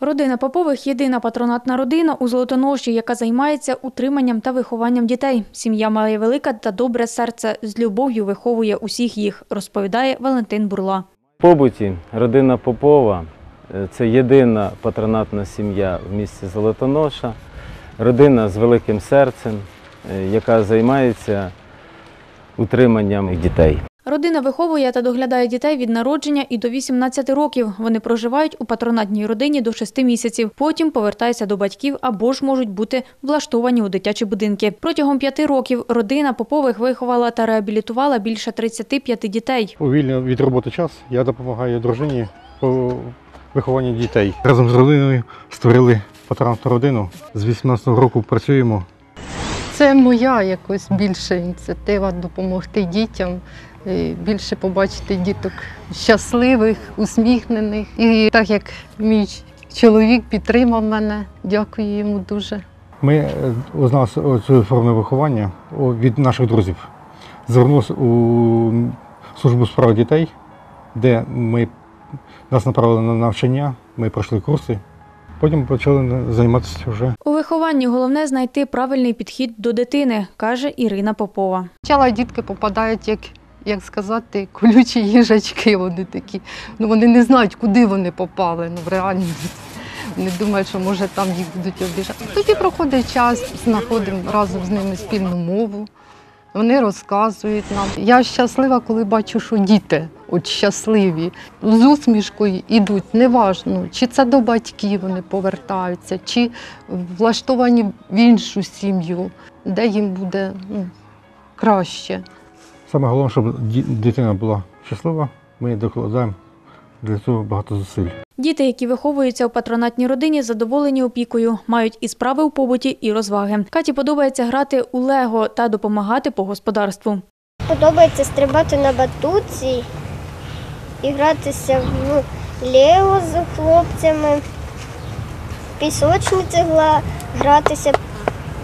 Родина Попових єдина патронатна родина у Золотоноші, яка займається утриманням та вихованням дітей. Сім'я має велике та добре серце, з любов'ю виховує усіх їх, розповідає Валентин Бурла. В побуті родина Попова е, це єдина патронатна сім'я в місті Золотоноша, родина з великим серцем, е, яка займається утриманням дітей. Родина виховує та доглядає дітей від народження і до 18 років. Вони проживають у патронатній родині до 6 місяців. Потім повертаються до батьків або ж можуть бути влаштовані у дитячі будинки. Протягом п'яти років родина Попових виховала та реабілітувала більше 35 дітей. У вільний від роботи час я допомагаю дружині по вихованню дітей. Разом з родиною створили патронатну родину. З 18-го року працюємо. Це моя якось більша ініціатива допомогти дітям, е, більше побачити діток щасливих, усміхнених. І так як мій чоловік підтримав мене, дякую йому дуже. Ми е, узнали цю форму виховання від наших друзів. Звернулися у службу справ дітей, де ми нас направили на навчання, ми пройшли курси. Потім почали займатися вже. У вихованні головне знайти правильний підхід до дитини, каже Ірина Попова. Спочатку дітки попадають, як, як сказати, колючі їжачки. Вони такі. Ну вони не знають, куди вони попали. Ну в реальності. Вони думають, що може там їх будуть обіжати. Тоді проходить час, знаходимо разом з ними спільну мову. Вони розказують нам. Я щаслива, коли бачу, що діти от щасливі, з усмішкою йдуть, неважно, чи це до батьків вони повертаються, чи влаштовані в іншу сім'ю, де їм буде ну, краще. Саме головне, щоб дитина була щаслива, ми докладаємо для цього багато зусиль. Діти, які виховуються у патронатній родині, задоволені опікою, мають і справи у побуті, і розваги. Каті подобається грати у лего та допомагати по господарству. Подобається стрибати на батуці і гратися в лео з хлопцями, в пісочниці гратися,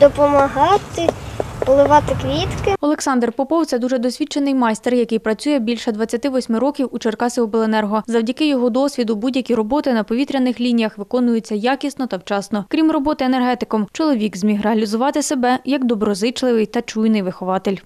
допомагати, поливати квітки. Олександр Попов це дуже досвідчений майстер, який працює більше 28 років у Черкасиобленерго. Завдяки його досвіду будь-які роботи на повітряних лініях виконуються якісно та вчасно. Крім роботи енергетиком, чоловік зміг реалізувати себе як доброзичливий та чуйний вихователь.